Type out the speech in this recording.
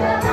Bye.